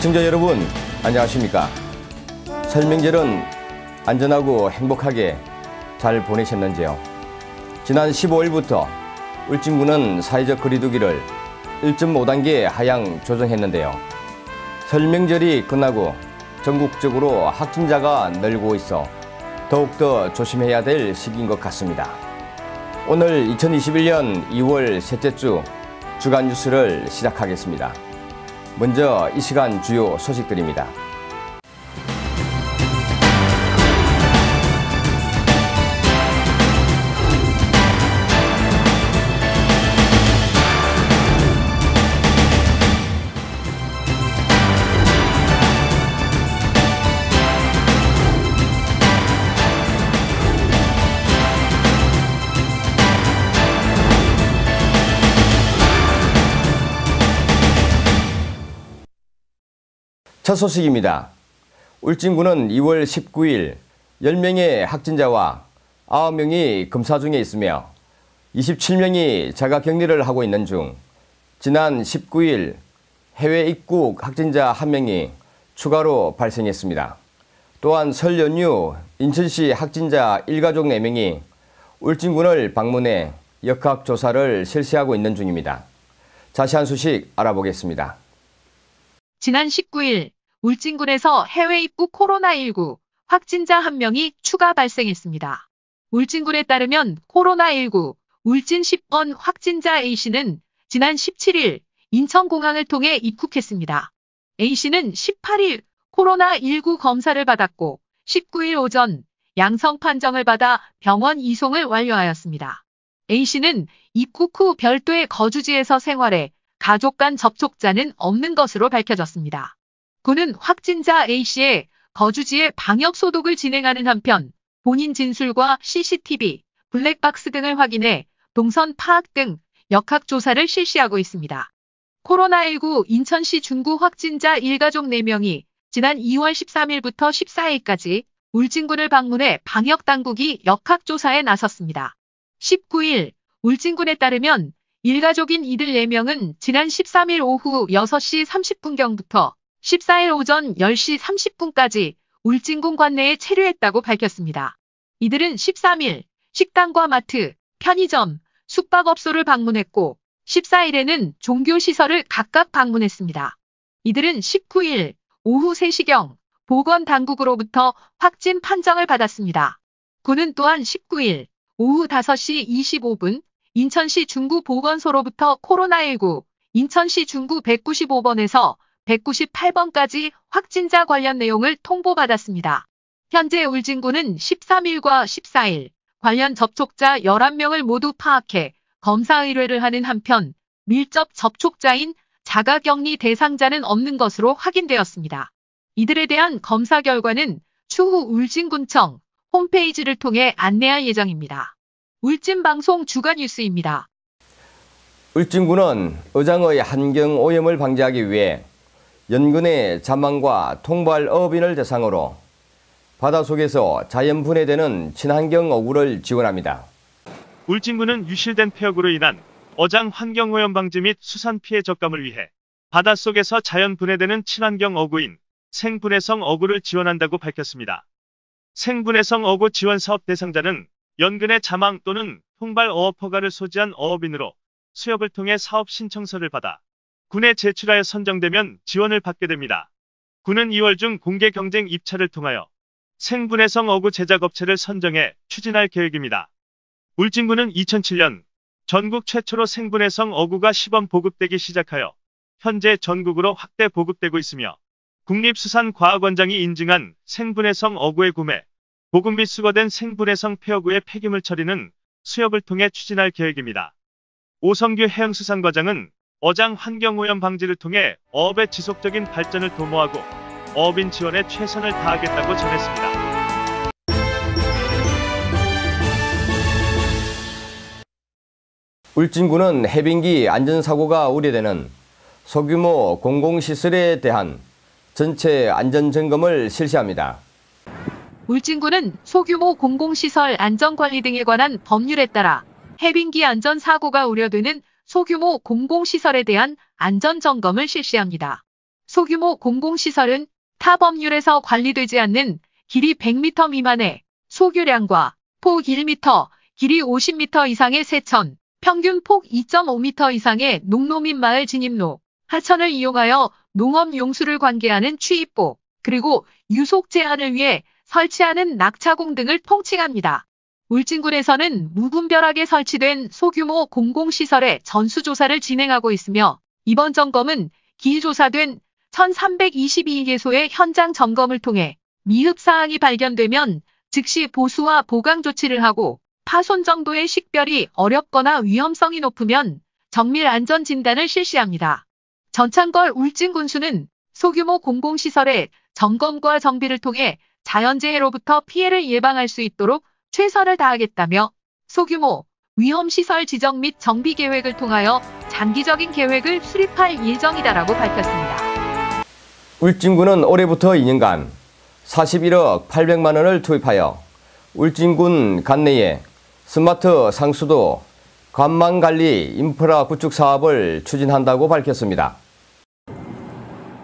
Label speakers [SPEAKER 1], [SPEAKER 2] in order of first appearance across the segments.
[SPEAKER 1] 시청자 여러분, 안녕하십니까? 설명절은 안전하고 행복하게 잘 보내셨는지요? 지난 15일부터 울진군은 사회적 거리두기를 1.5단계 하향 조정했는데요. 설명절이 끝나고 전국적으로 확진자가 늘고 있어 더욱더 조심해야 될 시기인 것 같습니다. 오늘 2021년 2월 셋째 주 주간 뉴스를 시작하겠습니다. 먼저 이 시간 주요 소식들입니다. 첫 소식입니다. 울진군은 2월 19일 10명의 확진자와 9명이 검사 중에 있으며 27명이 자가 격리를 하고 있는 중 지난 19일 해외 입국 확진자 1명이 추가로 발생했습니다. 또한 설 연휴 인천시 확진자 일가족 4명이 울진군을 방문해 역학조사를 실시하고 있는 중입니다. 자세한 소식 알아보겠습니다.
[SPEAKER 2] 지난 19일 울진군에서 해외 입국 코로나19 확진자 1명이 추가 발생했습니다. 울진군에 따르면 코로나19 울진 10번 확진자 A씨는 지난 17일 인천공항을 통해 입국했습니다. A씨는 18일 코로나19 검사를 받았고 19일 오전 양성 판정을 받아 병원 이송을 완료하였습니다. A씨는 입국 후 별도의 거주지에서 생활해 가족 간 접촉자는 없는 것으로 밝혀졌습니다. 군은 확진자 A씨의 거주지에 방역 소독을 진행하는 한편 본인 진술과 CCTV, 블랙박스 등을 확인해 동선 파악 등 역학 조사를 실시하고 있습니다. 코로나19 인천시 중구 확진자 일가족 4명이 지난 2월 13일부터 14일까지 울진군을 방문해 방역 당국이 역학 조사에 나섰습니다. 19일 울진군에 따르면 일가족인 이들 4명은 지난 13일 오후 6시 30분경부터 14일 오전 10시 30분까지 울진군 관내에 체류했다고 밝혔습니다. 이들은 13일 식당과 마트, 편의점, 숙박업소를 방문했고 14일에는 종교시설을 각각 방문했습니다. 이들은 19일 오후 3시경 보건당국으로부터 확진 판정을 받았습니다. 군은 또한 19일 오후 5시 25분 인천시 중구 보건소로부터 코로나19 인천시 중구 195번에서 198번까지 확진자 관련 내용을 통보받았습니다. 현재 울진군은 13일과 14일 관련 접촉자 11명을 모두 파악해 검사 의뢰를 하는 한편 밀접 접촉자인 자가격리 대상자는 없는 것으로 확인되었습니다. 이들에 대한 검사 결과는 추후 울진군청 홈페이지를 통해 안내할 예정입니다. 울진방송 주간뉴스입니다.
[SPEAKER 1] 울진군은 의장의 환경 오염을 방지하기 위해 연근의 자망과 통발 어업인을 대상으로 바닷속에서 자연 분해되는 친환경 어구를 지원합니다.
[SPEAKER 3] 울진군은 유실된 폐역으로 인한 어장 환경오염 방지 및 수산 피해 적감을 위해 바닷속에서 자연 분해되는 친환경 어구인 생분해성 어구를 지원한다고 밝혔습니다. 생분해성 어구 지원 사업 대상자는 연근의 자망 또는 통발 어업 허가를 소지한 어업인으로 수협을 통해 사업 신청서를 받아 군에 제출하여 선정되면 지원을 받게 됩니다. 군은 2월 중 공개 경쟁 입찰을 통하여 생분해성 어구 제작업체를 선정해 추진할 계획입니다. 울진군은 2007년 전국 최초로 생분해성 어구가 시범 보급되기 시작하여 현재 전국으로 확대 보급되고 있으며 국립수산과학원장이 인증한 생분해성 어구의 구매, 보급 및 수거된 생분해성 폐어구의 폐기물 처리는 수협을 통해 추진할 계획입니다. 오성규 해양수산과장은 어장 환경오염 방지를 통해 어업의 지속적인 발전을 도모하고 어업인 지원에 최선을 다하겠다고 전했습니다.
[SPEAKER 1] 울진군은 해빙기 안전사고가 우려되는 소규모 공공시설에 대한 전체 안전점검을 실시합니다.
[SPEAKER 2] 울진군은 소규모 공공시설 안전관리 등에 관한 법률에 따라 해빙기 안전사고가 우려되는 소규모 공공시설에 대한 안전점검을 실시합니다. 소규모 공공시설은 타 법률에서 관리되지 않는 길이 100m 미만의 소규량과 폭 1m, 길이 50m 이상의 세천, 평균 폭 2.5m 이상의 농노민 마을 진입로, 하천을 이용하여 농업 용수를 관계하는 취입보, 그리고 유속 제한을 위해 설치하는 낙차공 등을 통칭합니다. 울진군에서는 무분별하게 설치된 소규모 공공시설의 전수조사를 진행하고 있으며 이번 점검은 기조사된 1322개소의 현장 점검을 통해 미흡 사항이 발견되면 즉시 보수와 보강 조치를 하고 파손 정도의 식별이 어렵거나 위험성이 높으면 정밀 안전 진단을 실시합니다. 전창걸 울진군수는 소규모 공공시설의 점검과 정비를 통해 자연재해로부터 피해를 예방할 수 있도록 최선을 다하겠다며 소규모 위험시설 지정 및 정비 계획을 통하여 장기적인 계획을 수립할 예정이다라고 밝혔습니다.
[SPEAKER 1] 울진군은 올해부터 2년간 41억 800만 원을 투입하여 울진군 관내에 스마트 상수도 관망관리 인프라 구축 사업을 추진한다고 밝혔습니다.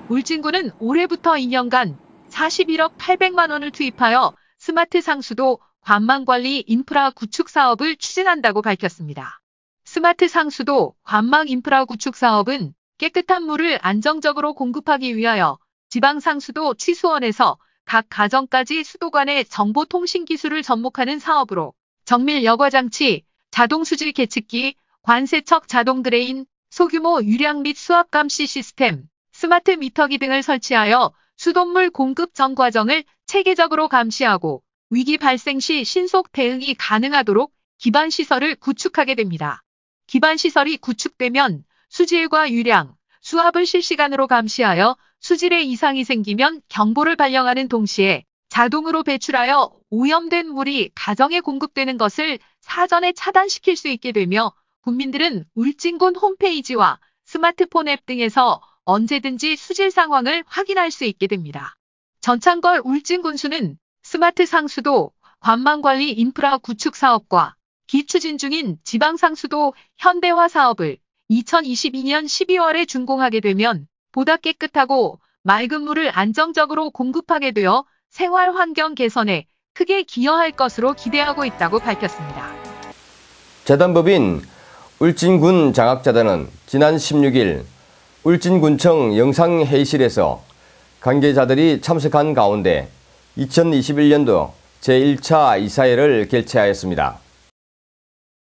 [SPEAKER 2] 울진군은 올해부터 2년간 41억 800만 원을 투입하여 스마트 상수도 관망관리 인프라 구축 사업을 추진한다고 밝혔습니다. 스마트 상수도 관망 인프라 구축 사업은 깨끗한 물을 안정적으로 공급하기 위하여 지방 상수도 취수원에서 각 가정까지 수도관에 정보통신 기술을 접목하는 사업으로 정밀 여과장치, 자동수질 계측기, 관세척 자동 드레인, 소규모 유량 및 수압 감시 시스템, 스마트 미터기 등을 설치하여 수돗물 공급 전 과정을 체계적으로 감시하고 위기 발생 시 신속 대응이 가능하도록 기반 시설을 구축하게 됩니다. 기반 시설이 구축되면 수질과 유량, 수압을 실시간으로 감시하여 수질에 이상이 생기면 경보를 발령하는 동시에 자동으로 배출하여 오염된 물이 가정에 공급되는 것을 사전에 차단시킬 수 있게 되며 국민들은 울진군 홈페이지와 스마트폰 앱 등에서 언제든지 수질 상황을 확인할 수 있게 됩니다. 전창걸 울진군수는 스마트 상수도 관망관리 인프라 구축 사업과 기추진 중인 지방 상수도 현대화 사업을 2022년 12월에 준공하게 되면 보다 깨끗하고 맑은 물을 안정적으로 공급하게 되어 생활 환경 개선에 크게 기여할 것으로 기대하고 있다고 밝혔습니다.
[SPEAKER 1] 재단법인 울진군 장학재단은 지난 16일 울진군청 영상회의실에서 관계자들이 참석한 가운데 2021년도 제1차 이사회를 개최하였습니다.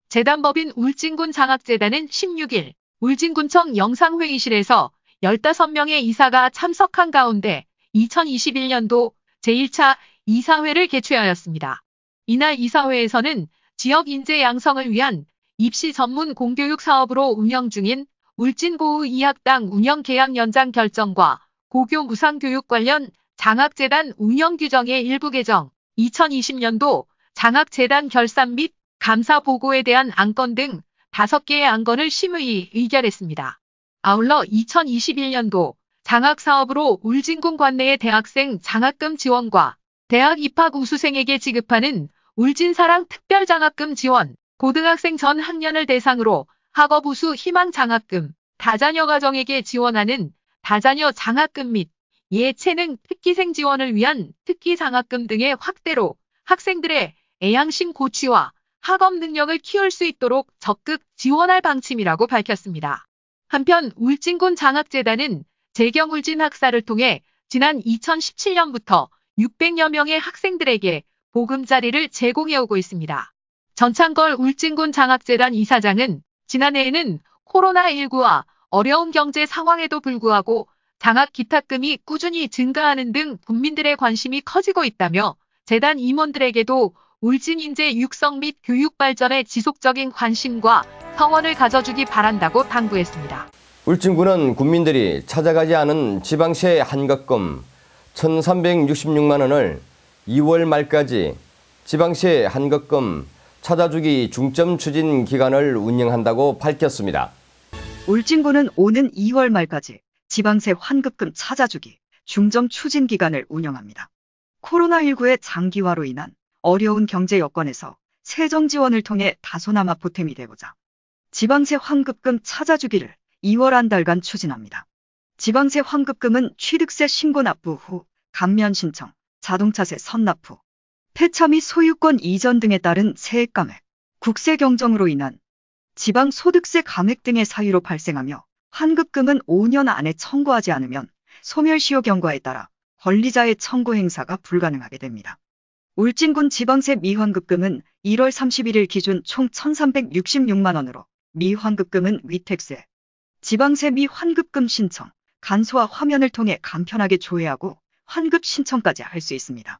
[SPEAKER 2] 재단법인 울진군 장학재단은 16일 울진군청 영상회의실에서 15명의 이사가 참석한 가운데 2021년도 제1차 이사회를 개최하였습니다. 이날 이사회에서는 지역 인재 양성을 위한 입시 전문 공교육 사업으로 운영 중인 울진고의 이학당 운영 계약 연장 결정과 고교 무상교육 관련 장학재단 운영 규정의 일부 개정, 2020년도 장학재단 결산 및 감사 보고에 대한 안건 등 5개의 안건을 심의 의결했습니다. 아울러 2021년도 장학 사업으로 울진군 관내의 대학생 장학금 지원과 대학 입학 우수생에게 지급하는 울진사랑 특별장학금 지원, 고등학생 전 학년을 대상으로 학업 우수 희망 장학금, 다자녀 가정에게 지원하는 다자녀 장학금 및 예체능 특기생 지원을 위한 특기 장학금 등의 확대로 학생들의 애양심 고취와 학업 능력을 키울 수 있도록 적극 지원할 방침이라고 밝혔습니다. 한편 울진군 장학재단은 재경울진 학사를 통해 지난 2017년부터 600여 명의 학생들에게 보금자리를 제공해 오고 있습니다. 전창걸 울진군 장학재단 이사장은 지난해에는 코로나19와 어려운 경제 상황에도 불구하고 장학 기탁금이 꾸준히 증가하는 등 국민들의 관심이 커지고 있다며 재단 임원들에게도 울진 인재 육성 및 교육 발전에 지속적인 관심과 성원을 가져주기 바란다고 당부했습니다.
[SPEAKER 1] 울진군은 국민들이 찾아가지 않은 지방세 한각금 1,366만 원을 2월 말까지 지방세 한각금 찾아주기 중점 추진 기간을 운영한다고 밝혔습니다.
[SPEAKER 4] 울진군은 오는 2월 말까지 지방세 환급금 찾아주기 중점 추진 기간을 운영합니다. 코로나19의 장기화로 인한 어려운 경제 여건에서 세정 지원을 통해 다소나마 보탬이 되고자 지방세 환급금 찾아주기를 2월 한 달간 추진합니다. 지방세 환급금은 취득세 신고 납부 후 감면 신청, 자동차세 선납 후 폐차 및 소유권 이전 등에 따른 세액 감액, 국세 경정으로 인한 지방 소득세 감액 등의 사유로 발생하며 환급금은 5년 안에 청구하지 않으면 소멸시효 경과에 따라 권리자의 청구 행사가 불가능하게 됩니다. 울진군 지방세 미환급금은 1월 31일 기준 총 1,366만 원으로 미환급금은 위택세, 지방세 미환급금 신청, 간소화 화면을 통해 간편하게 조회하고 환급 신청까지 할 수 있습니다.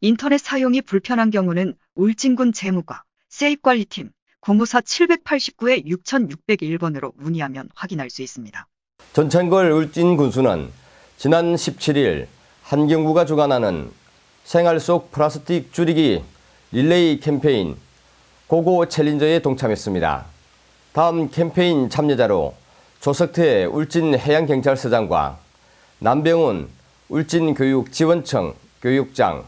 [SPEAKER 4] 인터넷 사용이 불편한 경우는 울진군 재무과 세입관리팀 054-789에 6601번으로 문의하면 확인할 수 있습니다.
[SPEAKER 1] 전창걸 울진 군수는 지난 17일 한경구가 주관하는 생활 속 플라스틱 줄이기 릴레이 캠페인 고고 챌린저에 동참했습니다. 다음 캠페인 참여자로 조석태 울진 해양경찰서장과 남병훈 울진교육지원청 교육장,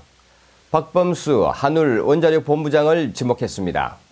[SPEAKER 1] 박범수 한울 원자력 본부장을 지목했습니다.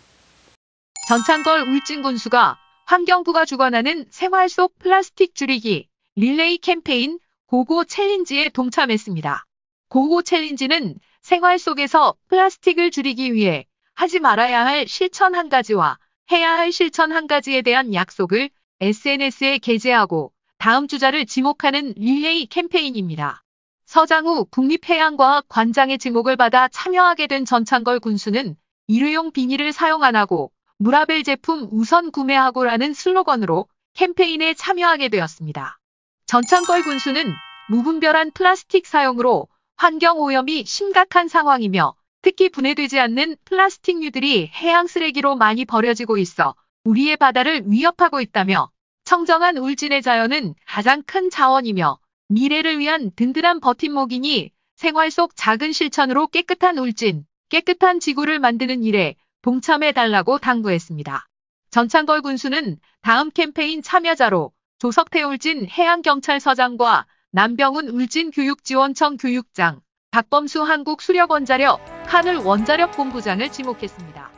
[SPEAKER 2] 전찬걸 울진군수가 환경부가 주관하는 생활 속 플라스틱 줄이기 릴레이 캠페인 고고 챌린지에 동참했습니다. 고고 챌린지는 생활 속에서 플라스틱을 줄이기 위해 하지 말아야 할 실천 한 가지와 해야 할 실천 한 가지에 대한 약속을 SNS에 게재하고 다음 주자를 지목하는 릴레이 캠페인입니다. 서장우 국립해양과학 관장의 지목을 받아 참여하게 된 전창걸 군수는 일회용 비닐을 사용 안 하고 무라벨 제품 우선 구매하고라는 슬로건으로 캠페인에 참여하게 되었습니다. 전창걸 군수는 무분별한 플라스틱 사용으로 환경 오염이 심각한 상황이며 특히 분해되지 않는 플라스틱류들이 해양 쓰레기로 많이 버려지고 있어 우리의 바다를 위협하고 있다며 청정한 울진의 자연은 가장 큰 자원이며 미래를 위한 든든한 버팀목이니 생활 속 작은 실천으로 깨끗한 울진, 깨끗한 지구를 만드는 일에 동참해달라고 당부했습니다. 전창걸 군수는 다음 캠페인 참여자로 조석태 울진 해양경찰서장과 남병훈 울진 교육지원청 교육장, 박범수 한국수력원자력 하늘 원자력 본부장을 지목했습니다.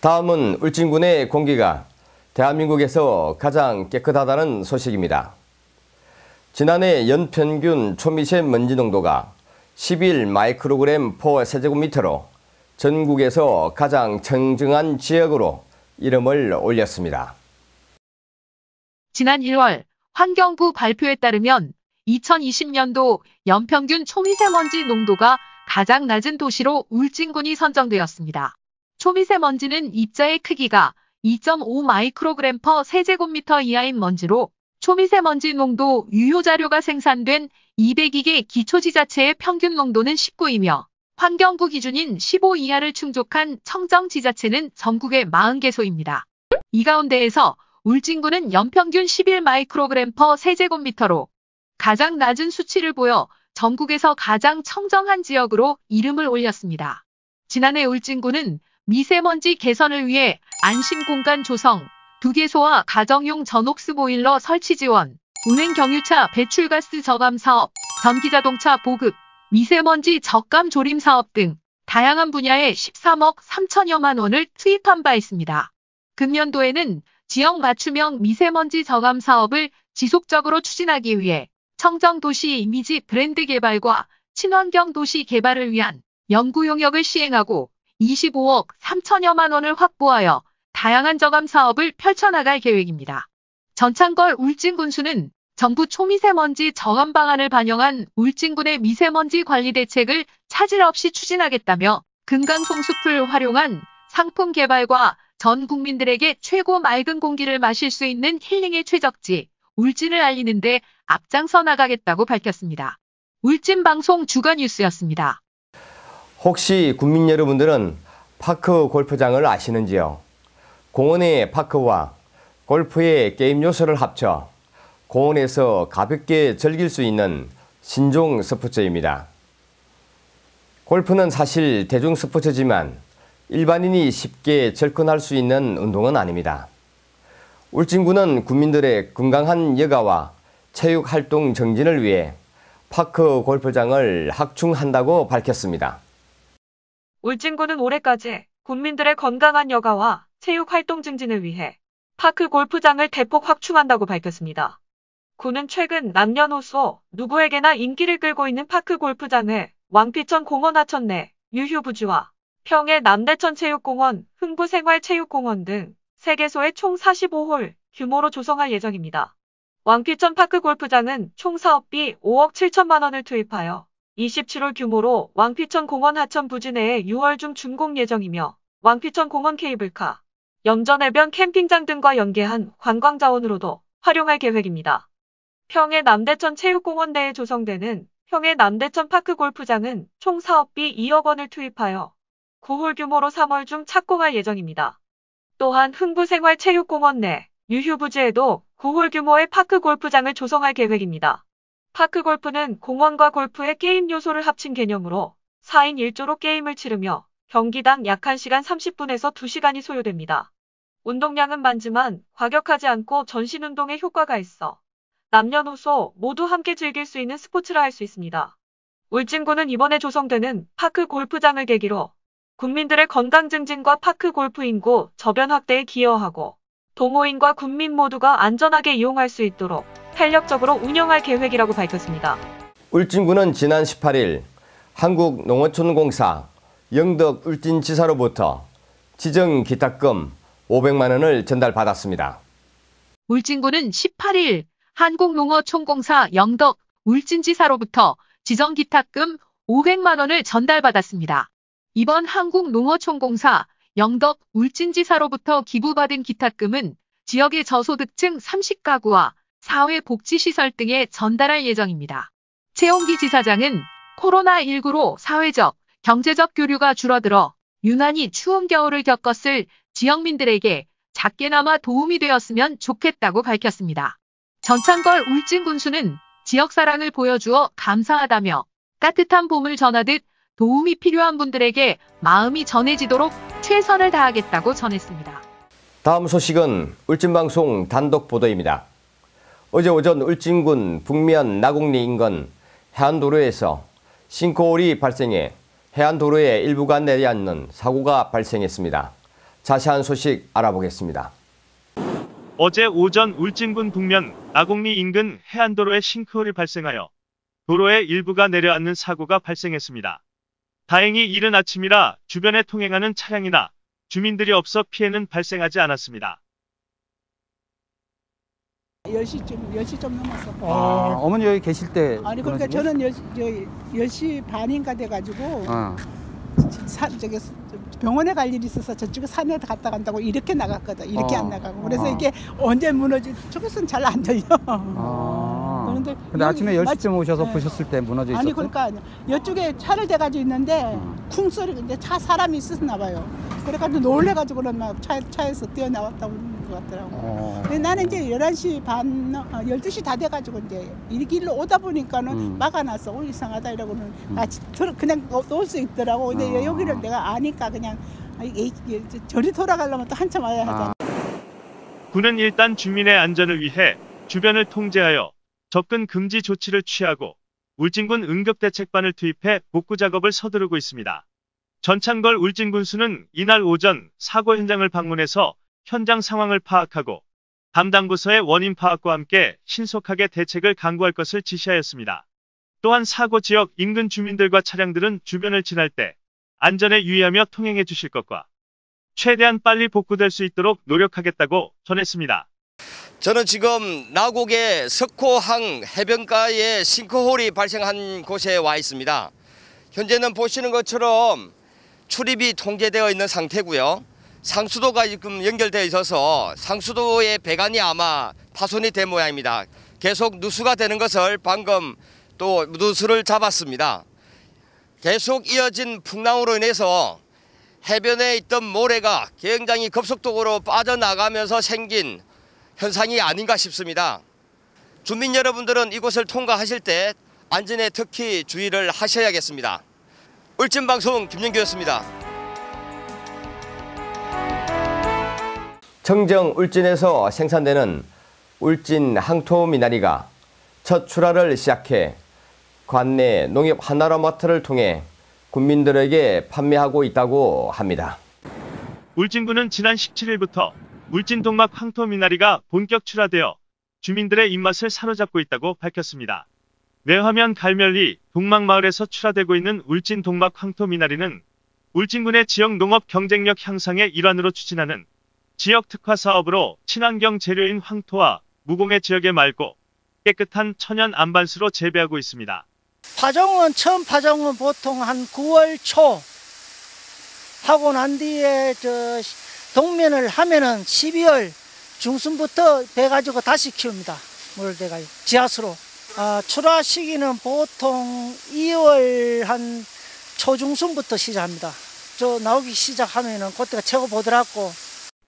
[SPEAKER 1] 다음은 울진군의 공기가 대한민국에서 가장 깨끗하다는 소식입니다. 지난해 연평균 초미세 먼지 농도가 11 마이크로그램 포 세제곱미터로 전국에서 가장 청정한 지역으로 이름을 올렸습니다.
[SPEAKER 2] 지난 1월 환경부 발표에 따르면 2020년도 연평균 초미세먼지 농도가 가장 낮은 도시로 울진군이 선정되었습니다. 초미세먼지는 입자의 크기가 2.5 마이크로그램 퍼 세제곱미터 이하인 먼지로 초미세먼지 농도 유효자료가 생산된 202개 기초지자체의 평균 농도는 19이며 환경부 기준인 15 이하를 충족한 청정 지자체는 전국에 40개소입니다. 이 가운데에서 울진군은 연평균 11 마이크로그램 퍼 세제곱미터로 가장 낮은 수치를 보여 전국에서 가장 청정한 지역으로 이름을 올렸습니다. 지난해 울진군은 미세먼지 개선을 위해 안심공간 조성, 두개소와 가정용 전옥스 보일러 설치 지원, 운행 경유차 배출가스 저감 사업, 전기자동차 보급, 미세먼지 적감 조림 사업 등 다양한 분야에 13억 3천여만 원을 투입한 바 있습니다. 금년도에는 지역 맞춤형 미세먼지 저감 사업을 지속적으로 추진하기 위해 청정 도시 이미지 브랜드 개발과 친환경 도시 개발을 위한 연구 용역을 시행하고 25억 3천여만 원을 확보하여 다양한 저감 사업을 펼쳐나갈 계획입니다. 전창걸 울진군수는 정부 초미세먼지 저감 방안을 반영한 울진군의 미세먼지 관리 대책을 차질 없이 추진하겠다며 금강송숲을 활용한 상품 개발과 전 국민들에게 최고 맑은 공기를 마실 수 있는 힐링의 최적지 울진을 알리는데 앞장서 나가겠다고 밝혔습니다. 울진 방송 주간 뉴스였습니다.
[SPEAKER 1] 혹시 국민 여러분들은 파크 골프장을 아시는지요? 공원의 파크와 골프의 게임 요소를 합쳐 공원에서 가볍게 즐길 수 있는 신종 스포츠입니다. 골프는 사실 대중 스포츠지만 일반인이 쉽게 접근할 수 있는 운동은 아닙니다. 울진군은 국민들의 건강한 여가와 체육 활동 정진을 위해 파크 골프장을 확충한다고 밝혔습니다.
[SPEAKER 5] 울진군은 올해까지 국민들의 건강한 여가와 체육 활동 증진을 위해 파크 골프장을 대폭 확충한다고 밝혔습니다. 군은 최근 남녀노소 누구에게나 인기를 끌고 있는 파크 골프장을 왕피천 공원 하천 내 유휴부지와 평해 남대천 체육공원, 흥부생활체육공원 등 3개소의 총 45홀 규모로 조성할 예정입니다. 왕피천 파크 골프장은 총 사업비 5억 7천만 원을 투입하여 27홀 규모로 왕피천 공원 하천 부지 내에 6월 중 준공 예정이며 왕피천 공원 케이블카, 염전 해변 캠핑장 등과 연계한 관광 자원으로도 활용할 계획입니다. 평해 남대천 체육공원 내에 조성되는 평해 남대천 파크 골프장은 총 사업비 2억 원을 투입하여 9홀 규모로 3월 중 착공할 예정입니다. 또한 흥부생활체육공원 내 유휴부지에도 9홀 규모의 파크 골프장을 조성할 계획입니다. 파크 골프는 공원과 골프의 게임 요소를 합친 개념으로 4인 1조로 게임을 치르며 경기당 약 1시간 30분에서 2시간이 소요됩니다. 운동량은 많지만 과격하지 않고 전신 운동에 효과가 있어 남녀노소 모두 함께 즐길 수 있는 스포츠라 할 수 있습니다. 울진군은 이번에 조성되는 파크 골프장을 계기로 군민들의 건강 증진과 파크 골프 인구 저변 확대에 기여하고 동호인과 국민 모두가 안전하게 이용할 수 있도록 탄력적으로 운영할 계획이라고 밝혔습니다.
[SPEAKER 1] 울진군은 지난 18일 한국농어촌공사 영덕 울진지사로부터 지정 기탁금 500만 원을 전달받았습니다.
[SPEAKER 2] 울진군은 18일 한국농어총공사 영덕 울진지사로부터 지정기탁금 500만 원을 전달받았습니다. 이번 한국농어총공사 영덕 울진지사로부터 기부받은 기탁금은 지역의 저소득층 30가구와 사회복지시설 등에 전달할 예정입니다. 최홍기 지사장은 코로나19로 사회적, 경제적 교류가 줄어들어 유난히 추운 겨울을 겪었을 지역민들에게 작게나마 도움이 되었으면 좋겠다고 밝혔습니다. 전창걸 울진 군수는 지역 사랑을 보여주어 감사하다며 따뜻한 봄을 전하듯 도움이 필요한 분들에게 마음이 전해지도록 최선을 다하겠다고 전했습니다.
[SPEAKER 1] 다음 소식은 울진방송 단독 보도입니다. 어제 오전 울진군 북면 나곡리 인근 해안도로에서 싱크홀이 발생해 해안도로의 일부가 내려앉는 사고가 발생했습니다. 자세한 소식 알아보겠습니다.
[SPEAKER 3] 어제 오전 울진군 북면 나곡리 인근 해안도로에 싱크홀이 발생하여 도로의 일부가 내려앉는 사고가 발생했습니다. 다행히 이른 아침이라 주변에 통행하는 차량이나 주민들이 없어 피해는 발생하지 않았습니다.
[SPEAKER 6] 10시쯤, 10시 좀 넘었었고.
[SPEAKER 7] 아, 어머니 여기 계실 때.
[SPEAKER 6] 아니, 그러니까
[SPEAKER 7] 그러시고?
[SPEAKER 6] 저는 10, 저 10시 반인가 돼가지고,
[SPEAKER 7] 어.
[SPEAKER 6] 사, 저기 병원에 갈 일이 있어서 저쪽에 산에 갔다 간다고 이렇게 나갔거든. 이렇게
[SPEAKER 7] 어.
[SPEAKER 6] 안 나가고. 그래서
[SPEAKER 7] 어.
[SPEAKER 6] 이게 언제 무너지, 저것은 잘안 들려.
[SPEAKER 7] 아.
[SPEAKER 6] 그런데
[SPEAKER 7] 근데 아침에
[SPEAKER 6] 여기
[SPEAKER 7] 10시쯤 오셔서
[SPEAKER 6] 네.
[SPEAKER 7] 보셨을 때 무너져 있었고.
[SPEAKER 6] 아니, 그러니까 이쪽에 차를 대가지고 있는데,
[SPEAKER 7] 어.
[SPEAKER 6] 쿵 소리, 근데 차 사람이 있었나 봐요. 그래가지고 놀래가지고는 막 차, 차에서 뛰어나왔다고 것 같더라고.
[SPEAKER 7] 어.
[SPEAKER 6] 근데 나는 이제 11시 반, 어, 12시 다 돼가지고 이제 이 길로 오다 보니까는
[SPEAKER 7] 음.
[SPEAKER 6] 막아놨어. 어, 이상하다 이러고는
[SPEAKER 7] 음.
[SPEAKER 6] 아, 지- 들어- 그냥 놓을 수 있더라고. 근데
[SPEAKER 7] 아.
[SPEAKER 6] 여기를 내가 아니까 그냥 아, 이- 이- 저- 저리 돌아가려면 또 한참 와야 하잖아.
[SPEAKER 7] 아.
[SPEAKER 3] 군은 일단 주민의 안전을 위해 주변을 통제하여 접근 금지 조치를 취하고 울진군 응급대책반을 투입해 복구 작업을 서두르고 있습니다. 전창걸 울진군수는 이날 오전 사고 현장을 방문해서 현장 상황을 파악하고 담당 부서의 원인 파악과 함께 신속하게 대책을 강구할 것을 지시하였습니다. 또한 사고 지역 인근 주민들과 차량들은 주변을 지날 때 안전에 유의하며 통행해 주실 것과 최대한 빨리 복구될 수 있도록 노력하겠다고 전했습니다.
[SPEAKER 1] 저는 지금 나곡의 석호항 해변가에 싱크홀이 발생한 곳에 와 있습니다. 현재는 보시는 것처럼 출입이 통제되어 있는 상태고요. 상수도가 지금 연결되어 있어서 상수도의 배관이 아마 파손이 된 모양입니다. 계속 누수가 되는 것을 방금 또 누수를 잡았습니다. 계속 이어진 풍랑으로 인해서 해변에 있던 모래가 굉장히 급속도로 빠져나가면서 생긴 현상이 아닌가 싶습니다. 주민 여러분들은 이곳을 통과하실 때 안전에 특히 주의를 하셔야겠습니다. 울진방송 김영규였습니다. 청정 울진에서 생산되는 울진 항토 미나리가 첫 출하를 시작해 관내 농협 하나로마트를 통해 국민들에게 판매하고 있다고 합니다.
[SPEAKER 3] 울진군은 지난 17일부터 울진 동막 황토 미나리가 본격 출하되어 주민들의 입맛을 사로잡고 있다고 밝혔습니다. 내화면 갈멸리 동막마을에서 출하되고 있는 울진 동막 황토 미나리는 울진군의 지역 농업 경쟁력 향상의 일환으로 추진하는 지역 특화 사업으로 친환경 재료인 황토와 무공해 지역의 맑고 깨끗한 천연 안반수로 재배하고 있습니다.
[SPEAKER 8] 파종은 처음 파종은 보통 한 9월 초 하고 난 뒤에 저 동면을 하면은 12월 중순부터 배 가지고 다시 키웁니다. 물을 대가 지하수로. 아, 출하 시기는 보통 2월 한 초중순부터 시작합니다. 저 나오기 시작하면은 그때가 최고 보더라고.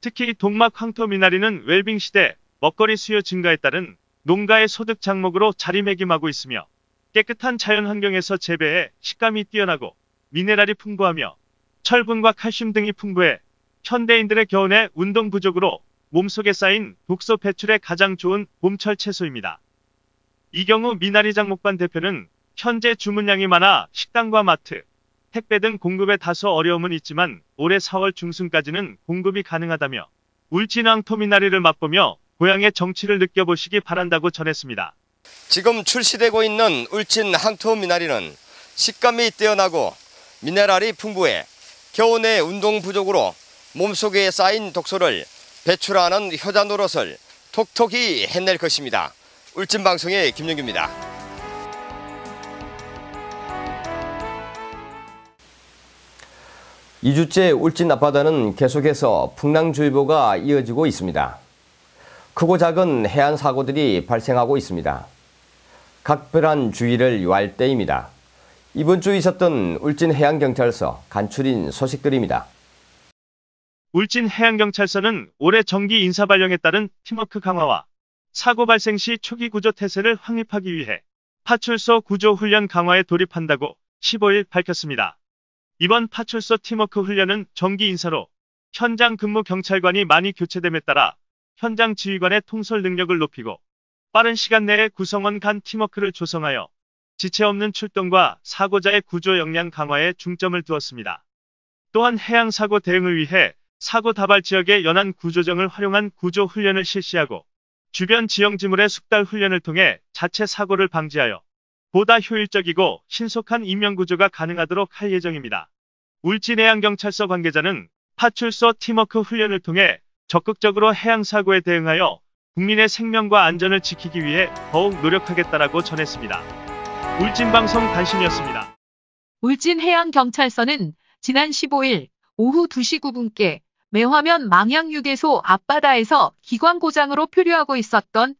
[SPEAKER 3] 특히 동막 황토 미나리는 웰빙 시대 먹거리 수요 증가에 따른 농가의 소득 장목으로 자리매김하고 있으며 깨끗한 자연 환경에서 재배해 식감이 뛰어나고 미네랄이 풍부하며 철분과 칼슘 등이 풍부해 현대인들의 겨우내 운동 부족으로 몸속에 쌓인 독소 배출에 가장 좋은 봄철 채소입니다. 이경우 미나리 장목반 대표는 현재 주문량이 많아 식당과 마트, 택배 등 공급에 다소 어려움은 있지만 올해 4월 중순까지는 공급이 가능하다며 울진왕 토미나리를 맛보며 고향의 정취를 느껴보시기 바란다고 전했습니다.
[SPEAKER 1] 지금 출시되고 있는 울진 항토 미나리는 식감이 뛰어나고 미네랄이 풍부해 겨우 내 운동 부족으로 몸속에 쌓인 독소를 배출하는 효자 노릇을 톡톡히 해낼 것입니다. 울진 방송의 김영규입니다. 이주째 울진 앞바다는 계속해서 풍랑주의보가 이어지고 있습니다. 크고 작은 해안 사고들이 발생하고 있습니다. 각별한 주의를 요할 때입니다. 이번 주 있었던 울진 해양경찰서 간추린 소식들입니다.
[SPEAKER 3] 울진 해양경찰서는 올해 정기 인사 발령에 따른 팀워크 강화와 사고 발생 시 초기 구조 태세를 확립하기 위해 파출소 구조 훈련 강화에 돌입한다고 15일 밝혔습니다. 이번 파출소 팀워크 훈련은 정기 인사로 현장 근무 경찰관이 많이 교체됨에 따라 현장 지휘관의 통솔 능력을 높이고 빠른 시간 내에 구성원 간 팀워크를 조성하여 지체 없는 출동과 사고자의 구조 역량 강화에 중점을 두었습니다. 또한 해양 사고 대응을 위해 사고 다발 지역의 연안 구조정을 활용한 구조 훈련을 실시하고 주변 지형 지물의 숙달 훈련을 통해 자체 사고를 방지하여 보다 효율적이고 신속한 인명 구조가 가능하도록 할 예정입니다. 울진해양경찰서 관계자는 파출소 팀워크 훈련을 통해 적극적으로 해양 사고에 대응하여 국민의 생명과 안전을 지키기 위해 더욱 노력하겠다라고 전했습니다. 울진방송 단신이었습니다.
[SPEAKER 2] 울진해양경찰서는 지난 15일 오후 2시 9분께 매화면 망양유계소 앞바다에서 기관 고장으로 표류하고 있었던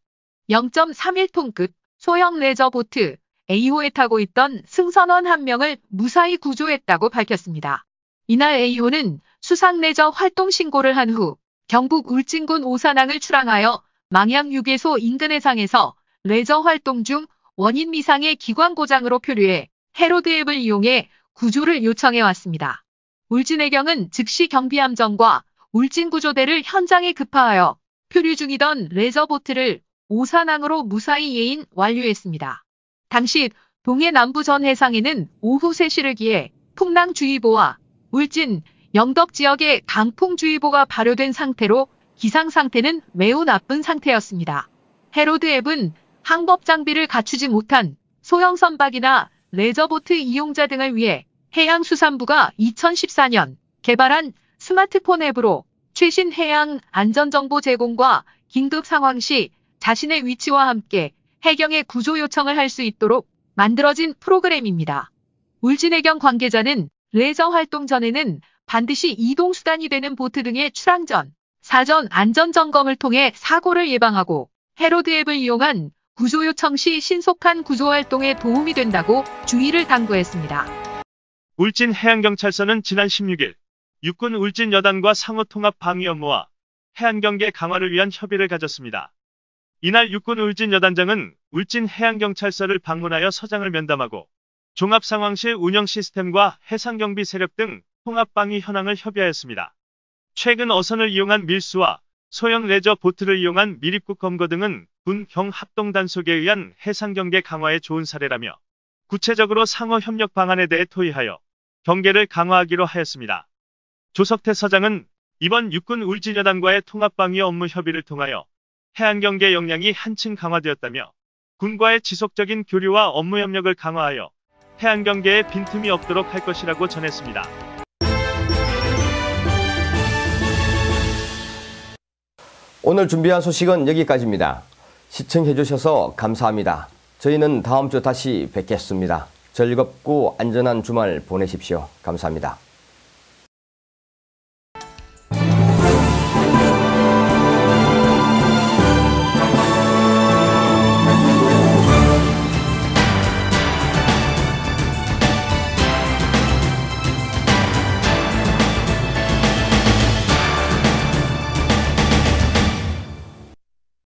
[SPEAKER 2] 0.31톤급 소형 레저 보트 A호에 타고 있던 승선원 한 명을 무사히 구조했다고 밝혔습니다. 이날 A호는 수상 레저 활동 신고를 한 후 경북 울진군 오산항을 출항하여 망양휴게소 인근 해상에서 레저 활동 중 원인 미상의 기관 고장으로 표류해 해로드 앱을 이용해 구조를 요청해 왔습니다. 울진해경은 즉시 경비함정과 울진구조대를 현장에 급파하여 표류 중이던 레저보트를 오산항으로 무사히 예인 완료했습니다. 당시 동해 남부 전 해상에는 오후 3시를 기해 풍랑주의보와 울진, 영덕 지역에 강풍주의보가 발효된 상태로 기상 상태는 매우 나쁜 상태였습니다. 해로드 앱은 항법 장비를 갖추지 못한 소형 선박이나 레저보트 이용자 등을 위해 해양수산부가 2014년 개발한 스마트폰 앱으로 최신 해양 안전정보 제공과 긴급 상황 시 자신의 위치와 함께 해경에 구조 요청을 할 수 있도록 만들어진 프로그램입니다. 울진해경 관계자는 레저 활동 전에는 반드시 이동 수단이 되는 보트 등의 출항 전 사전 안전 점검을 통해 사고를 예방하고 해로드 앱을 이용한 구조 요청 시 신속한 구조 활동에 도움이 된다고 주의를 당부했습니다.
[SPEAKER 3] 울진 해양경찰서는 지난 16일 육군 울진 여단과 상호 통합 방위 업무와 해안 경계 강화를 위한 협의를 가졌습니다. 이날 육군 울진 여단장은 울진 해양경찰서를 방문하여 서장을 면담하고 종합상황실 운영 시스템과 해상경비 세력 등 통합방위 현황을 협의하였습니다. 최근 어선을 이용한 밀수와 소형 레저 보트를 이용한 미립국 검거 등은 군 경 합동 단속에 의한 해상 경계 강화에 좋은 사례라며 구체적으로 상호 협력 방안에 대해 토의하여 경계를 강화하기로 하였습니다. 조석태 서장은 이번 육군 울진여단과의 통합방위 업무 협의를 통하여 해안경계 역량이 한층 강화되었다며 군과의 지속적인 교류와 업무 협력을 강화하여 해안경계에 빈틈이 없도록 할 것이라고 전했습니다.
[SPEAKER 1] 오늘 준비한 소식은 여기까지입니다. 시청해주셔서 감사합니다. 저희는 다음 주 다시 뵙겠습니다. 즐겁고 안전한 주말 보내십시오. 감사합니다.